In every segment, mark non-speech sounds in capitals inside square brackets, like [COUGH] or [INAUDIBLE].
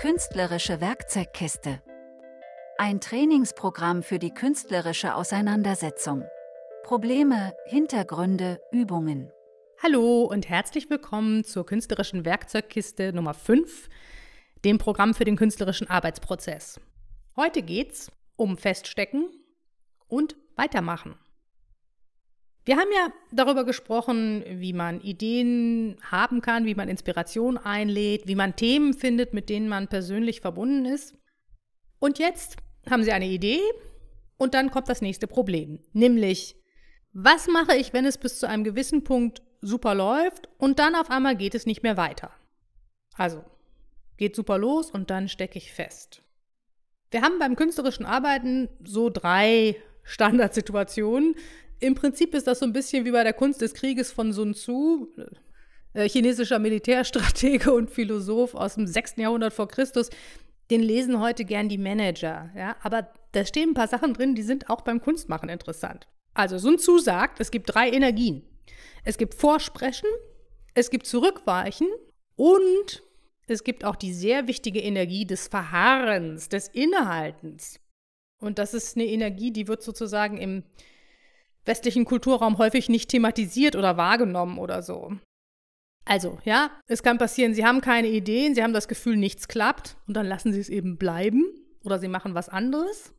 Künstlerische Werkzeugkiste. Ein Trainingsprogramm für die künstlerische Auseinandersetzung. Probleme, Hintergründe, Übungen. Hallo und herzlich willkommen zur künstlerischen Werkzeugkiste Nummer 5, dem Programm für den künstlerischen Arbeitsprozess. Heute geht's um Feststecken und Weitermachen. Wir haben ja darüber gesprochen, wie man Ideen haben kann, wie man Inspiration einlädt, wie man Themen findet, mit denen man persönlich verbunden ist. Und jetzt haben Sie eine Idee und dann kommt das nächste Problem, nämlich was mache ich, wenn es bis zu einem gewissen Punkt super läuft und dann auf einmal geht es nicht mehr weiter? Also, geht super los und dann stecke ich fest. Wir haben beim künstlerischen Arbeiten so drei [LAUGHS] Standardsituationen, im Prinzip ist das so ein bisschen wie bei der Kunst des Krieges von Sun Tzu, äh, chinesischer Militärstratege und Philosoph aus dem 6. Jahrhundert vor Christus. Den lesen heute gern die Manager. Ja? Aber da stehen ein paar Sachen drin, die sind auch beim Kunstmachen interessant. Also Sun Tzu sagt, es gibt drei Energien. Es gibt Vorsprechen, es gibt Zurückweichen und es gibt auch die sehr wichtige Energie des Verharrens, des Innehaltens. Und das ist eine Energie, die wird sozusagen im westlichen Kulturraum häufig nicht thematisiert oder wahrgenommen oder so. Also, ja, es kann passieren, Sie haben keine Ideen, Sie haben das Gefühl, nichts klappt und dann lassen Sie es eben bleiben oder Sie machen was anderes.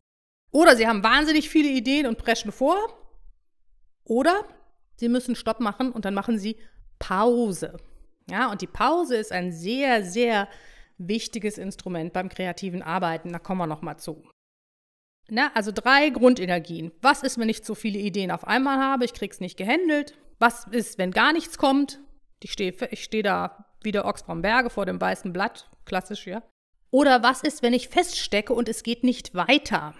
Oder Sie haben wahnsinnig viele Ideen und preschen vor. Oder Sie müssen Stopp machen und dann machen Sie Pause. Ja, und die Pause ist ein sehr, sehr wichtiges Instrument beim kreativen Arbeiten. Da kommen wir noch mal zu. Na, also drei Grundenergien. Was ist, wenn ich zu viele Ideen auf einmal habe? Ich krieg's nicht gehandelt. Was ist, wenn gar nichts kommt? Ich stehe ich steh da wie der Ochs vom Berge vor dem weißen Blatt. Klassisch, ja. Oder was ist, wenn ich feststecke und es geht nicht weiter?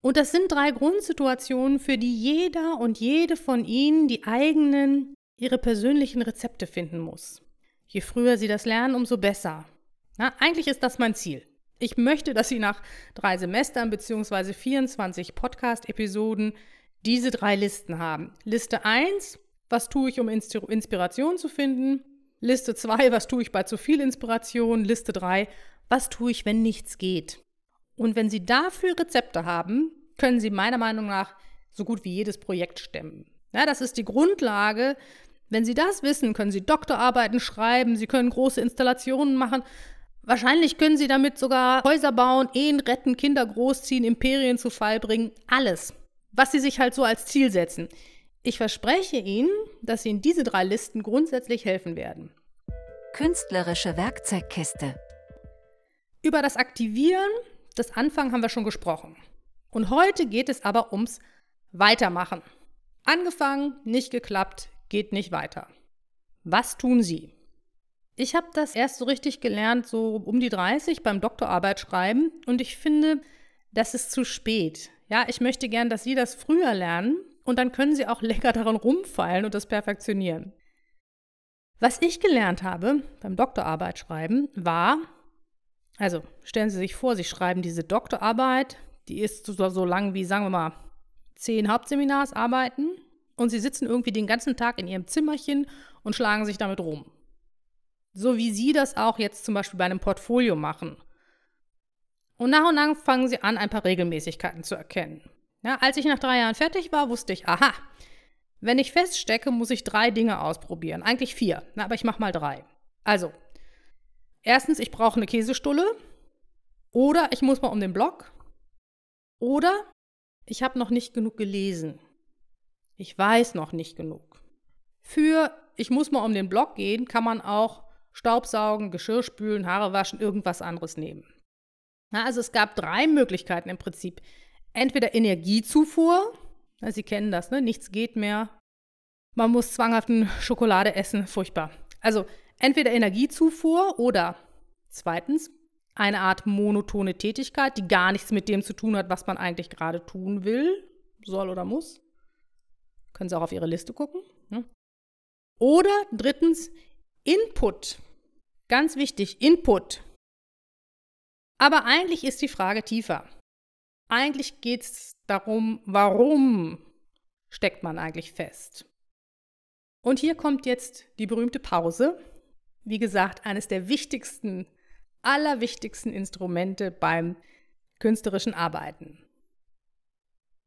Und das sind drei Grundsituationen, für die jeder und jede von Ihnen die eigenen, ihre persönlichen Rezepte finden muss. Je früher Sie das lernen, umso besser. Na, eigentlich ist das mein Ziel. Ich möchte, dass Sie nach drei Semestern bzw. 24 Podcast-Episoden diese drei Listen haben. Liste 1, was tue ich, um Inspiration zu finden? Liste 2, was tue ich bei zu viel Inspiration? Liste 3, was tue ich, wenn nichts geht? Und wenn Sie dafür Rezepte haben, können Sie meiner Meinung nach so gut wie jedes Projekt stemmen. Ja, das ist die Grundlage. Wenn Sie das wissen, können Sie Doktorarbeiten schreiben, Sie können große Installationen machen Wahrscheinlich können sie damit sogar Häuser bauen, Ehen retten, Kinder großziehen, Imperien zu Fall bringen. Alles, was sie sich halt so als Ziel setzen. Ich verspreche Ihnen, dass Ihnen diese drei Listen grundsätzlich helfen werden. Künstlerische Werkzeugkiste. Über das Aktivieren, das Anfangen haben wir schon gesprochen. Und heute geht es aber ums Weitermachen. Angefangen, nicht geklappt, geht nicht weiter. Was tun Sie? Ich habe das erst so richtig gelernt, so um die 30 beim Doktorarbeit schreiben. Und ich finde, das ist zu spät. Ja, ich möchte gern, dass Sie das früher lernen und dann können Sie auch [LAUGHS] länger daran rumfallen und das perfektionieren. Was ich gelernt habe beim Doktorarbeit schreiben war, also stellen Sie sich vor, Sie schreiben diese Doktorarbeit, die ist so, so lang wie, sagen wir mal, zehn Hauptseminarsarbeiten und Sie sitzen irgendwie den ganzen Tag in Ihrem Zimmerchen und schlagen sich damit rum. So wie Sie das auch jetzt zum Beispiel bei einem Portfolio machen. Und nach und nach fangen Sie an, ein paar Regelmäßigkeiten zu erkennen. Ja, als ich nach drei Jahren fertig war, wusste ich, aha, wenn ich feststecke, muss ich drei Dinge ausprobieren. Eigentlich vier, na, aber ich mache mal drei. Also, erstens, ich brauche eine Käsestulle. Oder ich muss mal um den Block. Oder ich habe noch nicht genug gelesen. Ich weiß noch nicht genug. Für ich muss mal um den Block gehen, kann man auch Staubsaugen, Geschirr spülen, Haare waschen, irgendwas anderes nehmen. Na, also es gab drei Möglichkeiten im Prinzip. Entweder Energiezufuhr, na, Sie kennen das, ne? nichts geht mehr. Man muss zwanghaft Schokolade essen, furchtbar. Also entweder Energiezufuhr oder zweitens eine Art monotone Tätigkeit, die gar nichts mit dem zu tun hat, was man eigentlich gerade tun will, soll oder muss. Können Sie auch auf Ihre Liste gucken. Ne? Oder drittens Input. Ganz wichtig, Input. Aber eigentlich ist die Frage tiefer. Eigentlich geht es darum, warum steckt man eigentlich fest? Und hier kommt jetzt die berühmte Pause. Wie gesagt, eines der wichtigsten allerwichtigsten Instrumente beim künstlerischen Arbeiten.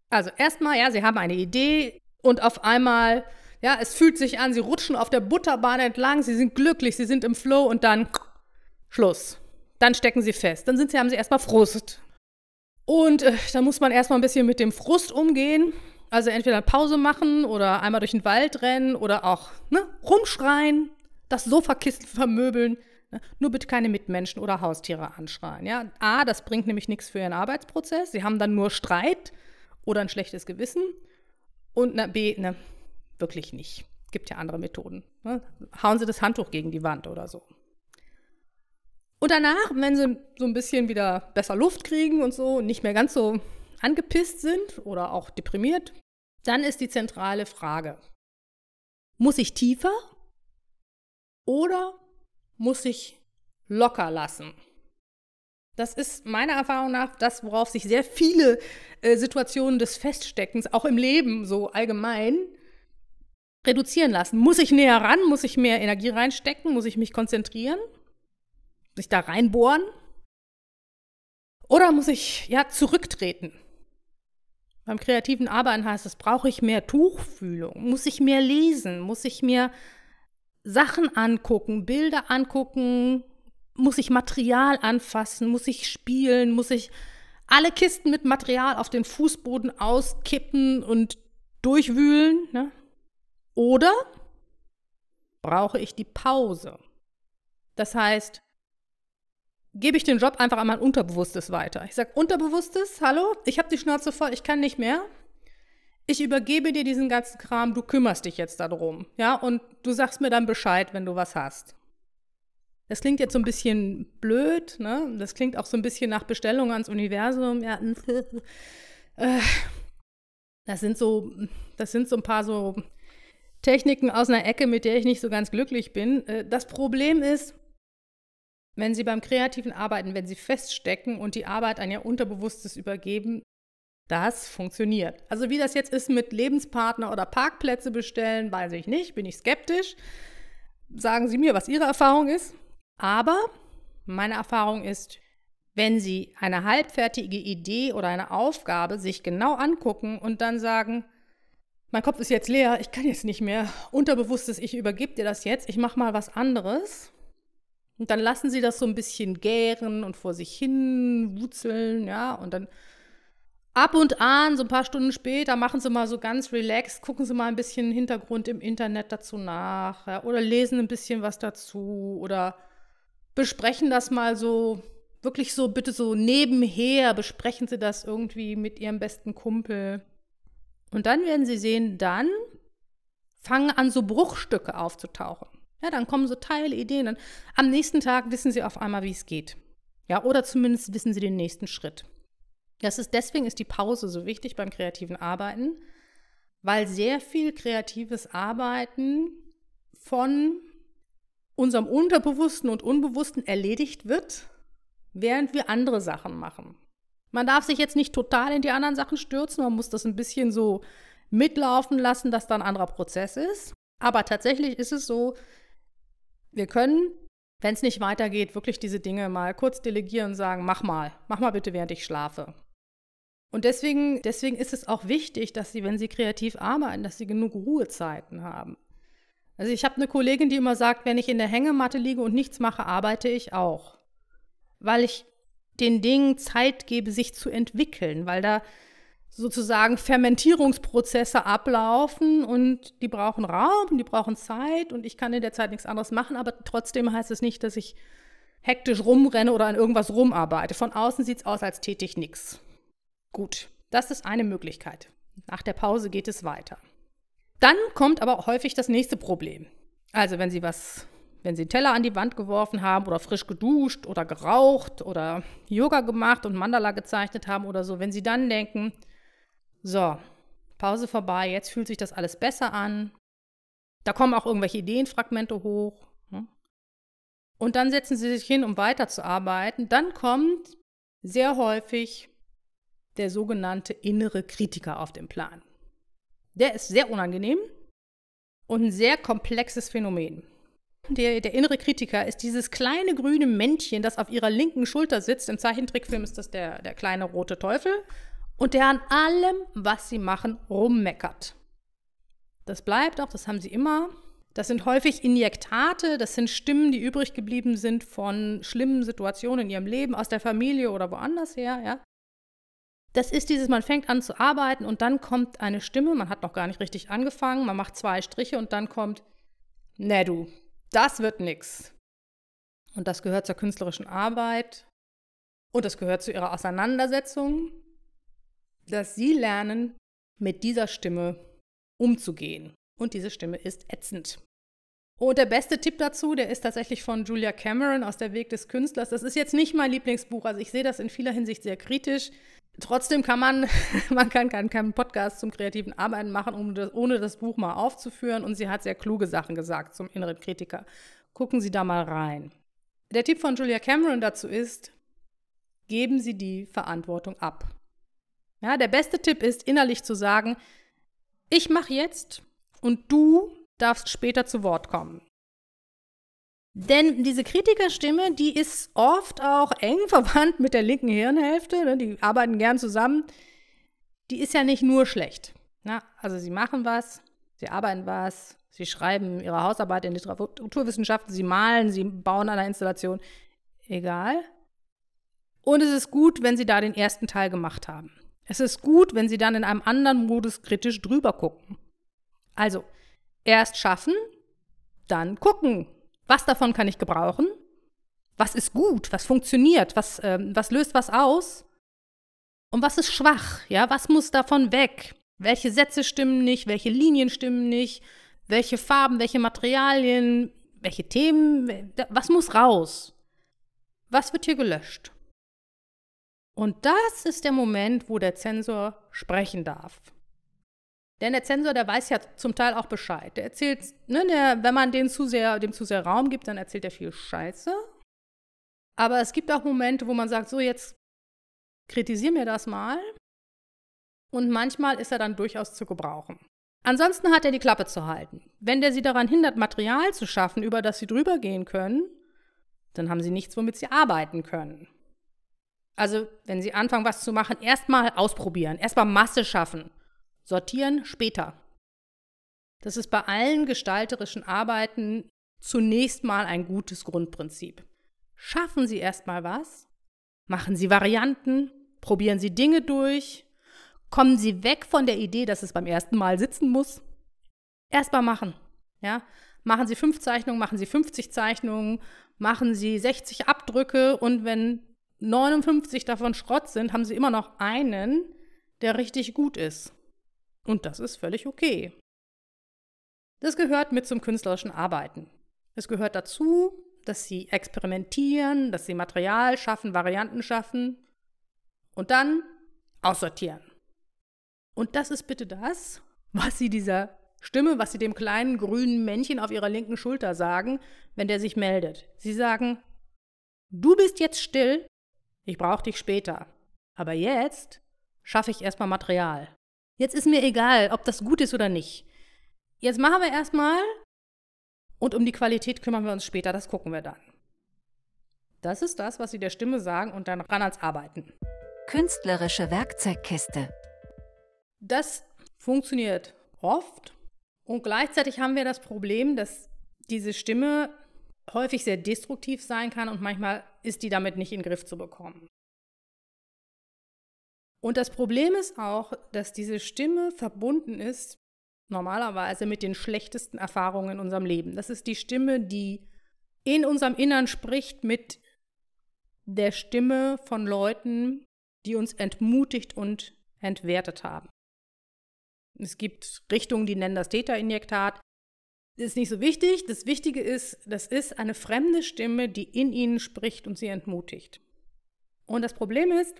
Also erstmal, ja, Sie haben eine Idee und auf einmal, ja, es fühlt sich an, Sie rutschen auf der Butterbahn entlang, Sie sind glücklich, Sie sind im Flow und dann Schluss. Dann stecken Sie fest. Dann sind Sie, haben Sie erstmal Frust. Und äh, da muss man erstmal ein bisschen mit dem Frust umgehen. Also entweder Pause machen oder einmal durch den Wald rennen oder auch ne, rumschreien, das Sofakissen vermöbeln. Ne? Nur bitte keine Mitmenschen oder Haustiere anschreien. Ja? A, das bringt nämlich nichts für Ihren Arbeitsprozess. Sie haben dann nur Streit oder ein schlechtes Gewissen. Und na, B, ne, wirklich nicht. Gibt ja andere Methoden. Ne? Hauen Sie das Handtuch gegen die Wand oder so. Und danach, wenn Sie so ein bisschen wieder besser Luft kriegen und so, nicht mehr ganz so angepisst sind oder auch deprimiert, dann ist die zentrale Frage, muss ich tiefer oder muss ich locker lassen? Das ist meiner Erfahrung nach das, worauf sich sehr viele äh, Situationen des Feststeckens, auch im Leben so allgemein, reduzieren lassen. Muss ich näher ran? Muss ich mehr Energie reinstecken? Muss ich mich konzentrieren? Muss ich da reinbohren? Oder muss ich ja zurücktreten? Beim kreativen Arbeiten heißt es, brauche ich mehr Tuchfühlung? Muss ich mehr lesen? Muss ich mir Sachen angucken, Bilder angucken? Muss ich Material anfassen? Muss ich spielen? Muss ich alle Kisten mit Material auf den Fußboden auskippen und durchwühlen? Ne? Oder brauche ich die Pause? Das heißt, gebe ich den Job einfach an mein Unterbewusstes weiter. Ich sage, Unterbewusstes, hallo, ich habe die Schnauze voll, ich kann nicht mehr. Ich übergebe dir diesen ganzen Kram, du kümmerst dich jetzt darum. Ja, und du sagst mir dann Bescheid, wenn du was hast. Das klingt jetzt so ein bisschen blöd, ne? Das klingt auch so ein bisschen nach Bestellung ans Universum. Ja, [LAUGHS] äh, das sind so, das sind so ein paar so Techniken aus einer Ecke, mit der ich nicht so ganz glücklich bin. Äh, das Problem ist, wenn Sie beim kreativen Arbeiten, wenn Sie feststecken und die Arbeit an Ihr Unterbewusstes übergeben, das funktioniert. Also wie das jetzt ist mit Lebenspartner oder Parkplätze bestellen, weiß ich nicht, bin ich skeptisch. Sagen Sie mir, was Ihre Erfahrung ist. Aber meine Erfahrung ist, wenn Sie eine halbfertige Idee oder eine Aufgabe sich genau angucken und dann sagen, mein Kopf ist jetzt leer, ich kann jetzt nicht mehr, unterbewusstes, ich übergebe dir das jetzt, ich mache mal was anderes, und dann lassen sie das so ein bisschen gären und vor sich hin wutzeln, ja, und dann ab und an, so ein paar Stunden später, machen sie mal so ganz relaxed, gucken sie mal ein bisschen Hintergrund im Internet dazu nach, ja, oder lesen ein bisschen was dazu oder besprechen das mal so, wirklich so, bitte so nebenher, besprechen sie das irgendwie mit ihrem besten Kumpel. Und dann werden sie sehen, dann fangen an, so Bruchstücke aufzutauchen. Ja, dann kommen so Teilideen. Dann am nächsten Tag wissen sie auf einmal, wie es geht. Ja, oder zumindest wissen sie den nächsten Schritt. Das ist, deswegen ist die Pause so wichtig beim kreativen Arbeiten, weil sehr viel kreatives Arbeiten von unserem Unterbewussten und Unbewussten erledigt wird, während wir andere Sachen machen. Man darf sich jetzt nicht total in die anderen Sachen stürzen, man muss das ein bisschen so mitlaufen lassen, dass da ein anderer Prozess ist. Aber tatsächlich ist es so, wir können, wenn es nicht weitergeht, wirklich diese Dinge mal kurz delegieren und sagen, mach mal, mach mal bitte, während ich schlafe. Und deswegen, deswegen ist es auch wichtig, dass Sie, wenn Sie kreativ arbeiten, dass Sie genug Ruhezeiten haben. Also ich habe eine Kollegin, die immer sagt, wenn ich in der Hängematte liege und nichts mache, arbeite ich auch. Weil ich den Dingen Zeit gebe, sich zu entwickeln, weil da sozusagen Fermentierungsprozesse ablaufen und die brauchen Raum, die brauchen Zeit und ich kann in der Zeit nichts anderes machen, aber trotzdem heißt es nicht, dass ich hektisch rumrenne oder an irgendwas rumarbeite. Von außen sieht es aus, als täte ich nichts. Gut, das ist eine Möglichkeit. Nach der Pause geht es weiter. Dann kommt aber häufig das nächste Problem. Also wenn Sie was, wenn Sie Teller an die Wand geworfen haben oder frisch geduscht oder geraucht oder Yoga gemacht und Mandala gezeichnet haben oder so, wenn Sie dann denken, so, Pause vorbei, jetzt fühlt sich das alles besser an. Da kommen auch irgendwelche Ideenfragmente hoch. Ne? Und dann setzen sie sich hin, um weiterzuarbeiten. Dann kommt sehr häufig der sogenannte innere Kritiker auf den Plan. Der ist sehr unangenehm und ein sehr komplexes Phänomen. Der, der innere Kritiker ist dieses kleine grüne Männchen, das auf ihrer linken Schulter sitzt. Im Zeichentrickfilm ist das der, der kleine rote Teufel. Und der an allem, was sie machen, rummeckert. Das bleibt auch, das haben sie immer. Das sind häufig Injektate, das sind Stimmen, die übrig geblieben sind von schlimmen Situationen in ihrem Leben, aus der Familie oder woanders her, ja. Das ist dieses, man fängt an zu arbeiten und dann kommt eine Stimme, man hat noch gar nicht richtig angefangen, man macht zwei Striche und dann kommt, ne du, das wird nix. Und das gehört zur künstlerischen Arbeit und das gehört zu ihrer Auseinandersetzung, dass sie lernen, mit dieser Stimme umzugehen. Und diese Stimme ist ätzend. Und der beste Tipp dazu, der ist tatsächlich von Julia Cameron aus Der Weg des Künstlers. Das ist jetzt nicht mein Lieblingsbuch, also ich sehe das in vieler Hinsicht sehr kritisch. Trotzdem kann man, [LAUGHS] man kann keinen Podcast zum kreativen Arbeiten machen, um das, ohne das Buch mal aufzuführen. Und sie hat sehr kluge Sachen gesagt zum inneren Kritiker. Gucken Sie da mal rein. Der Tipp von Julia Cameron dazu ist, geben Sie die Verantwortung ab. Ja, der beste Tipp ist, innerlich zu sagen, ich mache jetzt und du darfst später zu Wort kommen. Denn diese Kritikerstimme, die ist oft auch eng [LAUGHS] verwandt mit der linken Hirnhälfte, ne, die arbeiten gern zusammen, die ist ja nicht nur schlecht. Na, also sie machen was, sie arbeiten was, sie schreiben ihre Hausarbeit in Literaturwissenschaften, sie malen, sie bauen an einer Installation, egal. Und es ist gut, wenn sie da den ersten Teil gemacht haben. Es ist gut, wenn sie dann in einem anderen Modus kritisch drüber gucken. Also, erst schaffen, dann gucken, was davon kann ich gebrauchen? Was ist gut? Was funktioniert? Was, äh, was löst was aus? Und was ist schwach? Ja, was muss davon weg? Welche Sätze stimmen nicht? Welche Linien stimmen nicht? Welche Farben? Welche Materialien? Welche Themen? Was muss raus? Was wird hier gelöscht? Und das ist der Moment, wo der Zensor sprechen darf. Denn der Zensor, der weiß ja zum Teil auch Bescheid. Der erzählt, ne, der, wenn man zu sehr, dem zu sehr Raum gibt, dann erzählt er viel Scheiße. Aber es gibt auch Momente, wo man sagt, so jetzt kritisier mir das mal. Und manchmal ist er dann durchaus zu gebrauchen. Ansonsten hat er die Klappe zu halten. Wenn der sie daran hindert, Material zu schaffen, über das sie drüber gehen können, dann haben sie nichts, womit sie arbeiten können. Also, wenn sie anfangen, was zu machen, erstmal ausprobieren, erstmal Masse schaffen Sortieren später. Das ist bei allen gestalterischen Arbeiten zunächst mal ein gutes Grundprinzip. Schaffen Sie erstmal was, machen Sie Varianten, probieren Sie Dinge durch, kommen Sie weg von der Idee, dass es beim ersten Mal sitzen muss. Erstmal machen. Ja? Machen Sie fünf Zeichnungen, machen Sie 50 Zeichnungen, machen Sie 60 Abdrücke und wenn 59 davon Schrott sind, haben Sie immer noch einen, der richtig gut ist. Und das ist völlig okay. Das gehört mit zum künstlerischen Arbeiten. Es gehört dazu, dass sie experimentieren, dass sie Material schaffen, Varianten schaffen und dann aussortieren. Und das ist bitte das, was sie dieser Stimme, was sie dem kleinen grünen Männchen auf ihrer linken Schulter sagen, wenn der sich meldet. Sie sagen, du bist jetzt still, ich brauche dich später. Aber jetzt schaffe ich erstmal Material. Jetzt ist mir egal, ob das gut ist oder nicht. Jetzt machen wir erstmal und um die Qualität kümmern wir uns später, das gucken wir dann. Das ist das, was Sie der Stimme sagen und dann ran ans Arbeiten. Künstlerische Werkzeugkiste. Das funktioniert oft und gleichzeitig haben wir das Problem, dass diese Stimme häufig sehr destruktiv sein kann und manchmal ist die damit nicht in den Griff zu bekommen. Und das Problem ist auch, dass diese Stimme verbunden ist normalerweise mit den schlechtesten Erfahrungen in unserem Leben. Das ist die Stimme, die in unserem Innern spricht mit der Stimme von Leuten, die uns entmutigt und entwertet haben. Es gibt Richtungen, die nennen das Täterinjektat. Das ist nicht so wichtig. Das Wichtige ist, das ist eine fremde Stimme, die in ihnen spricht und sie entmutigt. Und das Problem ist,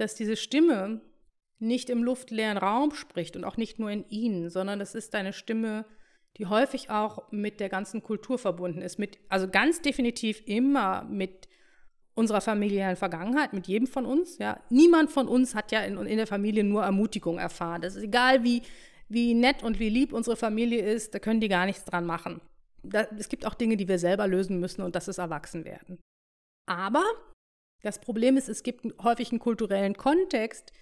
dass diese Stimme nicht im luftleeren Raum spricht und auch nicht nur in ihnen, sondern das ist eine Stimme, die häufig auch mit der ganzen Kultur verbunden ist, mit, also ganz definitiv immer mit unserer familiären Vergangenheit, mit jedem von uns. Ja. Niemand von uns hat ja in, in der Familie nur Ermutigung erfahren. Das ist egal, wie, wie nett und wie lieb unsere Familie ist, da können die gar nichts dran machen. da, es gibt auch Dinge, die wir selber lösen müssen und das ist Erwachsenwerden. Aber das Problem ist, es gibt häufig einen kulturellen Kontext,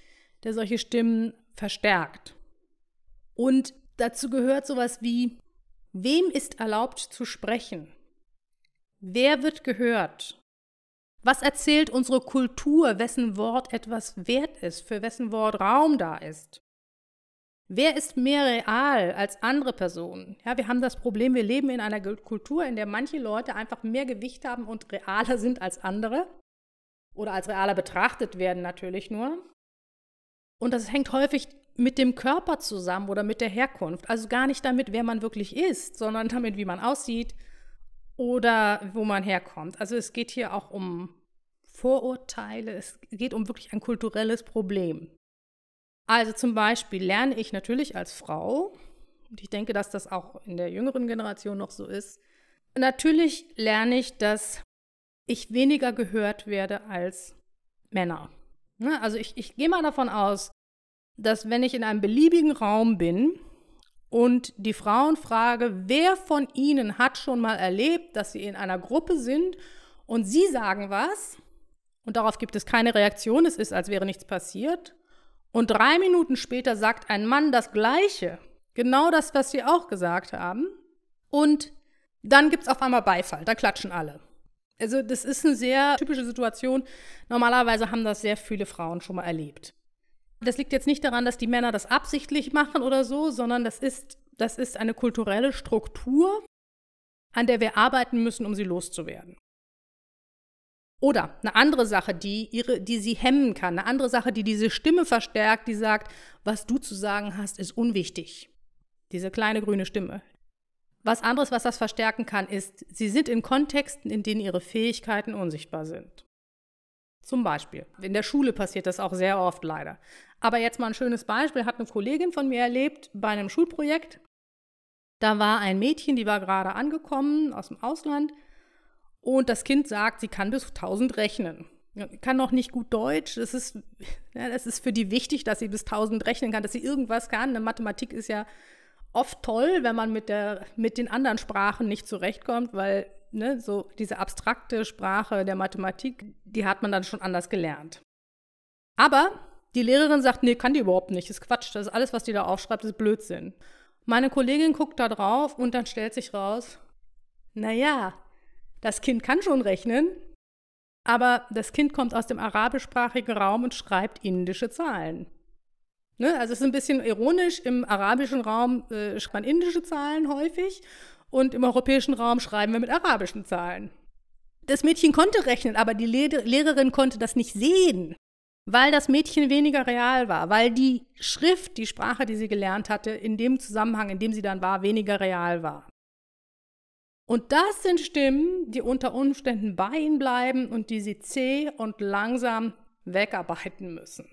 der solche Stimmen verstärkt. Und dazu gehört sowas wie, wem ist erlaubt zu sprechen? Wer wird gehört? Was erzählt unsere Kultur, wessen Wort etwas wert ist, für wessen Wort Raum da ist? Wer ist mehr real als andere Personen? Ja, wir haben das Problem, wir leben in einer Kultur, in der manche Leute einfach mehr Gewicht haben und realer sind als andere oder als realer betrachtet werden natürlich nur. Und das hängt häufig mit dem Körper zusammen oder mit der Herkunft. Also gar nicht damit, wer man wirklich ist, sondern [LAUGHS] damit, wie man aussieht oder wo man herkommt. Also es geht hier auch um Vorurteile, es geht um wirklich ein kulturelles Problem. Also zum Beispiel lerne ich natürlich als Frau, und ich denke, dass das auch in der jüngeren Generation noch so ist, natürlich lerne ich, dass ich weniger gehört werde als Männer. Ne? Also ich, ich gehe mal davon aus, dass wenn ich in einem beliebigen Raum bin und die Frauen frage, wer von ihnen hat schon mal erlebt, dass sie in einer Gruppe sind und sie sagen was und darauf gibt es keine Reaktion, es ist, als wäre nichts passiert. Und drei Minuten später sagt ein Mann das Gleiche, genau das, was sie auch gesagt haben. Und dann gibt es auf einmal Beifall, da klatschen alle. Also das ist eine sehr typische Situation. Normalerweise haben das sehr viele Frauen schon mal erlebt. Das liegt jetzt nicht daran, dass die Männer das absichtlich machen oder so, sondern das ist, das ist eine kulturelle Struktur, an der wir arbeiten müssen, um sie loszuwerden. Oder eine andere Sache, die, ihre, die sie hemmen kann, eine andere Sache, die diese Stimme verstärkt, die sagt, was du zu sagen hast, ist unwichtig. Diese kleine grüne Stimme. Was anderes, was das verstärken kann, ist, sie sind in Kontexten, in denen ihre Fähigkeiten unsichtbar sind. Zum Beispiel. In der Schule passiert das auch sehr oft leider. Aber jetzt mal ein schönes Beispiel, hat eine Kollegin von mir erlebt bei einem Schulprojekt. Da war ein Mädchen, die war gerade angekommen aus dem Ausland und das Kind sagt, sie kann bis 1000 rechnen. Kann noch nicht gut Deutsch. Das ist, [LAUGHS] ja, das ist für die wichtig, dass sie bis 1000 rechnen kann, dass sie irgendwas kann. Eine Mathematik ist ja oft toll, wenn man mit, der, mit den anderen Sprachen nicht zurechtkommt, weil ne, so diese abstrakte Sprache der Mathematik, die hat man dann schon anders gelernt. Aber die Lehrerin sagt, nee, kann die überhaupt nicht, ist Quatsch, das ist alles, was die da aufschreibt, ist Blödsinn. Meine Kollegin guckt da drauf und dann stellt sich raus, naja, das Kind kann schon rechnen, aber das Kind kommt aus dem arabischsprachigen Raum und schreibt indische Zahlen. Ne? Also es ist ein bisschen ironisch, im arabischen Raum äh, schreibt man indische Zahlen häufig und im europäischen Raum schreiben wir mit arabischen Zahlen. Das Mädchen konnte rechnen, aber die Lehrer Lehrerin konnte das nicht sehen, weil das Mädchen weniger real war, weil die Schrift, die Sprache, die sie gelernt hatte, in dem Zusammenhang, in dem sie dann war, weniger real war. Und das sind Stimmen, die unter Umständen bei ihnen bleiben und die sie zäh und langsam wegarbeiten müssen.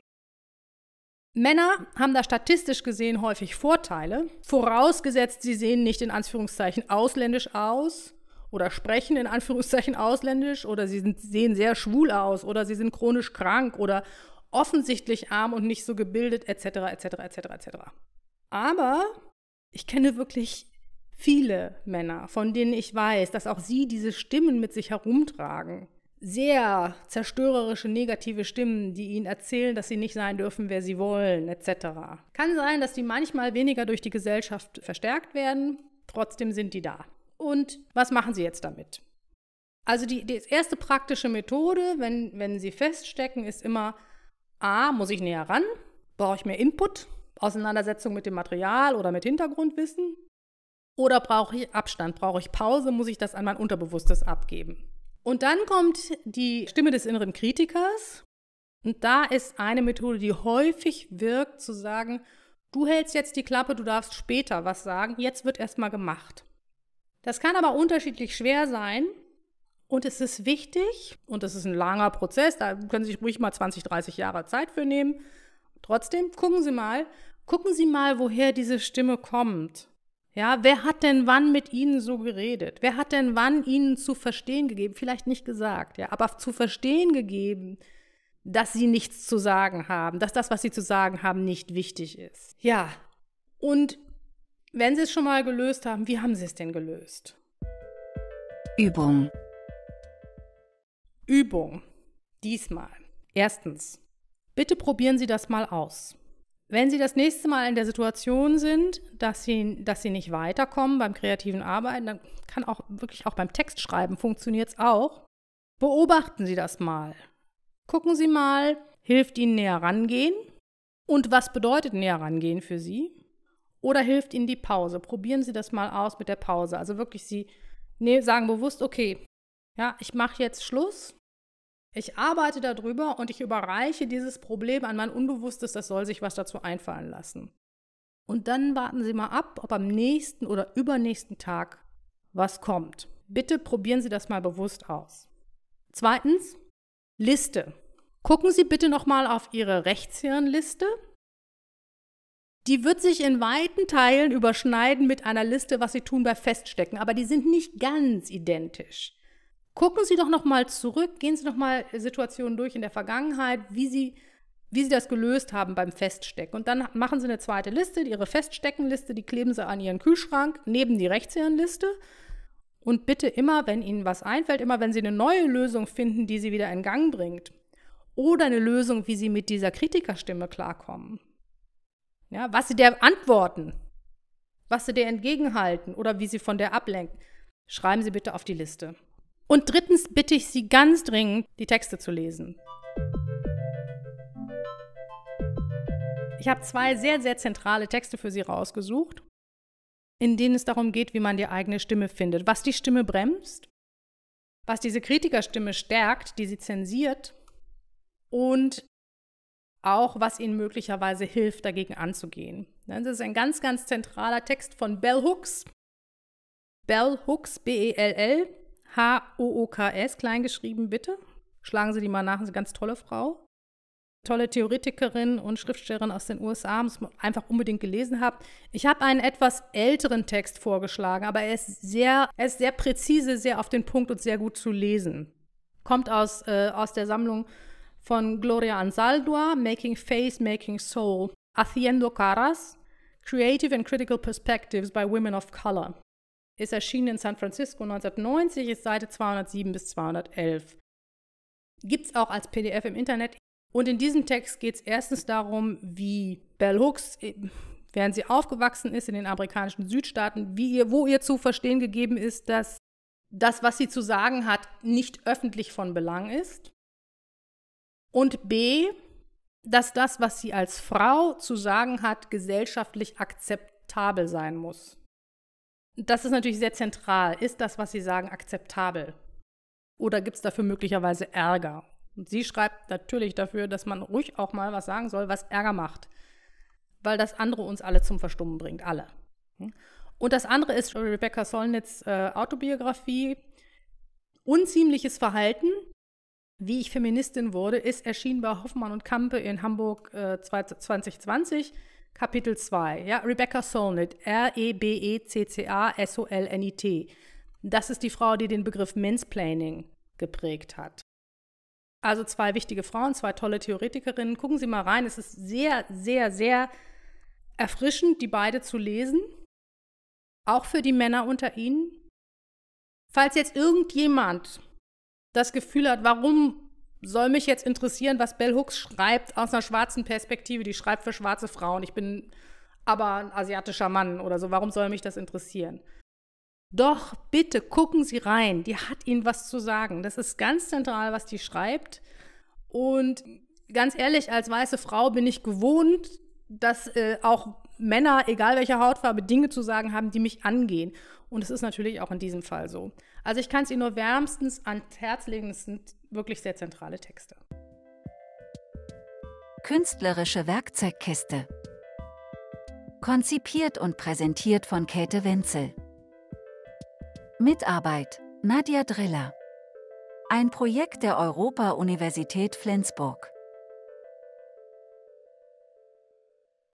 Männer haben da statistisch gesehen häufig Vorteile, vorausgesetzt, sie sehen nicht in Anführungszeichen ausländisch aus oder sprechen in Anführungszeichen ausländisch oder sie sind, sehen sehr schwul aus oder sie sind chronisch krank oder offensichtlich arm und nicht so gebildet etc. etc. etc. etc. Aber ich kenne wirklich viele Männer, von denen ich weiß, dass auch sie diese Stimmen mit sich herumtragen sehr zerstörerische, negative Stimmen, die ihnen erzählen, dass sie nicht sein dürfen, wer sie wollen, etc. Kann sein, dass die manchmal weniger durch die Gesellschaft verstärkt werden, trotzdem sind die da. Und was machen sie jetzt damit? Also die, die erste praktische Methode, wenn, wenn sie feststecken, ist immer, a, muss ich näher ran, brauche ich mehr Input, Auseinandersetzung mit dem Material oder mit Hintergrundwissen, oder brauche ich Abstand, brauche ich Pause, muss ich das an mein Unterbewusstes abgeben. Und dann kommt die Stimme des inneren Kritikers. Und da ist eine Methode, die häufig wirkt, zu sagen, du hältst jetzt die Klappe, du darfst später was sagen, jetzt wird erstmal gemacht. Das kann aber unterschiedlich schwer sein. Und es ist wichtig, und es ist ein langer Prozess, da können Sie sich ruhig mal 20, 30 Jahre Zeit für nehmen. Trotzdem, gucken Sie mal, gucken Sie mal, woher diese Stimme kommt. Ja, wer hat denn wann mit ihnen so geredet? Wer hat denn wann ihnen zu verstehen gegeben? Vielleicht nicht gesagt, ja, aber zu verstehen gegeben, dass sie nichts zu sagen haben, dass das, was sie zu sagen haben, nicht wichtig ist. Ja, und wenn sie es schon mal gelöst haben, wie haben sie es denn gelöst? Übung. Übung. Diesmal. Erstens. Bitte probieren Sie das mal aus. Wenn Sie das nächste Mal in der Situation sind, dass Sie, dass Sie nicht weiterkommen beim kreativen Arbeiten, dann kann auch wirklich auch beim Textschreiben funktioniert es auch. Beobachten Sie das mal. Gucken Sie mal, hilft Ihnen näher rangehen? Und was bedeutet näher rangehen für Sie? Oder hilft Ihnen die Pause? Probieren Sie das mal aus mit der Pause. Also wirklich Sie nee, sagen bewusst, okay, ja, ich mache jetzt Schluss ich arbeite darüber und ich überreiche dieses Problem an mein Unbewusstes, das soll sich was dazu einfallen lassen. Und dann warten Sie mal ab, ob am nächsten oder übernächsten Tag was kommt. Bitte probieren Sie das mal bewusst aus. Zweitens, Liste. Gucken Sie bitte nochmal auf Ihre Rechtshirnliste. Die wird sich in weiten Teilen überschneiden mit einer Liste, was Sie tun bei Feststecken, aber die sind nicht ganz identisch. Gucken Sie doch noch mal zurück, gehen Sie noch mal Situationen durch in der Vergangenheit, wie Sie, wie Sie das gelöst haben beim Feststecken. Und dann machen Sie eine zweite Liste, Ihre Feststeckenliste, die kleben Sie an Ihren Kühlschrank neben die Rechtshirnliste. Und bitte immer, wenn Ihnen was einfällt, immer wenn Sie eine neue Lösung finden, die Sie wieder in Gang bringt, oder eine Lösung, wie Sie mit dieser Kritikerstimme klarkommen, ja, was Sie der antworten, was Sie der entgegenhalten oder wie Sie von der ablenken, schreiben Sie bitte auf die Liste. Und drittens bitte ich Sie ganz dringend, die Texte zu lesen. Ich habe zwei sehr, sehr zentrale Texte für Sie rausgesucht, in denen es darum geht, wie man die eigene Stimme findet, was die Stimme bremst, was diese Kritikerstimme stärkt, die sie zensiert und auch, was ihnen möglicherweise hilft, dagegen anzugehen. Das ist ein ganz, ganz zentraler Text von Bell Hooks. Bell Hooks, B-E-L-L, H-O-O-K-S, kleingeschrieben, bitte. Schlagen Sie die mal nach, eine ganz tolle Frau. Tolle Theoretikerin und Schriftstellerin aus den USA, muss man einfach unbedingt gelesen haben. Ich habe einen etwas älteren Text vorgeschlagen, aber er ist sehr, er ist sehr präzise, sehr auf den Punkt und sehr gut zu lesen. Kommt aus, äh, aus der Sammlung von Gloria Anzaldua, Making Face, Making Soul, Haciendo Caras, Creative and Critical Perspectives by Women of Color ist erschienen in San Francisco 1990, ist Seite 207 bis 211. Gibt es auch als PDF im Internet. Und in diesem Text geht es erstens darum, wie Bell Hooks, äh, während sie aufgewachsen ist in den amerikanischen Südstaaten, wie ihr, wo ihr zu verstehen gegeben ist, dass das, was sie zu sagen hat, nicht öffentlich von Belang ist. Und B, dass das, was sie als Frau zu sagen hat, gesellschaftlich akzeptabel sein muss. Das ist natürlich sehr zentral. Ist das, was Sie sagen, akzeptabel? Oder gibt es dafür möglicherweise Ärger? Und sie schreibt natürlich dafür, dass man ruhig auch mal was sagen soll, was Ärger macht. Weil das andere uns alle zum Verstummen bringt, alle. Und das andere ist Rebecca Solnitz äh, Autobiografie. Unziemliches Verhalten, wie ich Feministin wurde, ist erschienen bei Hoffmann und Kampe in Hamburg äh, 2020. Kapitel 2, ja, Rebecca Solnit, R-E-B-E-C-C-A-S-O-L-N-I-T. Das ist die Frau, die den Begriff Mansplaining geprägt hat. Also zwei wichtige Frauen, zwei tolle Theoretikerinnen. Gucken Sie mal rein. Es ist sehr, sehr, sehr erfrischend, die beide zu lesen. Auch für die Männer unter Ihnen. Falls jetzt irgendjemand das Gefühl hat, warum soll mich jetzt interessieren, was Bell Hooks schreibt aus einer schwarzen Perspektive. Die schreibt für schwarze Frauen. Ich bin aber ein asiatischer Mann oder so. Warum soll mich das interessieren? Doch, bitte gucken Sie rein. Die hat Ihnen was zu sagen. Das ist ganz zentral, was die schreibt. Und ganz ehrlich, als weiße Frau bin ich gewohnt, dass äh, auch Männer, egal welcher Hautfarbe, Dinge zu sagen haben, die mich angehen. Und es ist natürlich auch in diesem Fall so. Also ich kann es Ihnen nur wärmstens ans Herz legen. Es sind wirklich sehr zentrale Texte. Künstlerische Werkzeugkiste. Konzipiert und präsentiert von Käthe Wenzel. Mitarbeit Nadja Driller. Ein Projekt der Europa-Universität Flensburg.